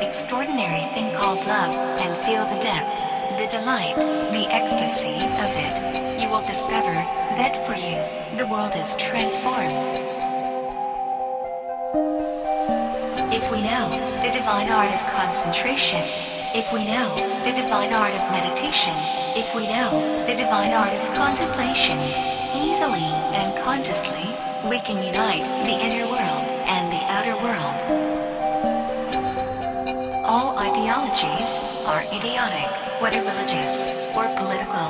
extraordinary thing called love and feel the depth, the delight, the ecstasy of it, you will discover that for you, the world is transformed. If we know the divine art of concentration, if we know the divine art of meditation, if we know the divine art of contemplation, easily and consciously, we can unite the inner world and the outer world. All ideologies are idiotic, whether religious or political.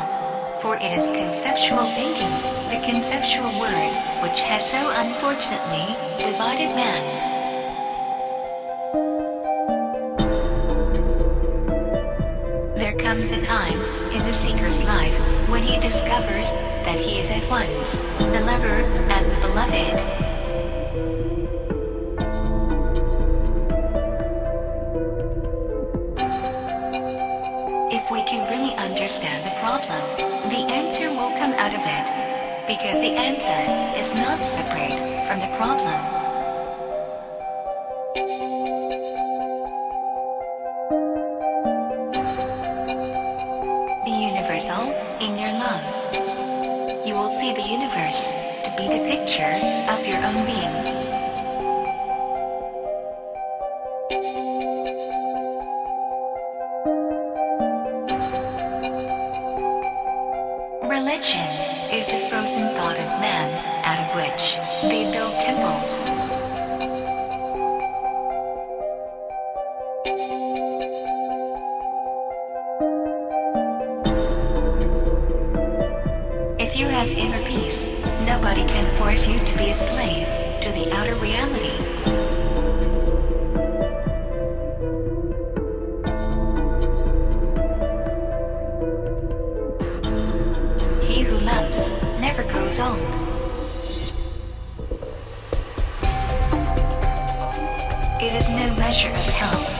For it is conceptual thinking, the conceptual word, which has so unfortunately divided man. There comes a time in the seeker's life when he discovers that he is at once the lover and the beloved. If we can really understand the problem, the answer will come out of it. Because the answer is not separate from the problem. The universal in your love. You will see the universe to be the picture of your own being. Religion is the frozen thought of man, out of which they build temples. If you have inner peace, nobody can force you to be a slave to the outer reality. Grows old. It is no measure of health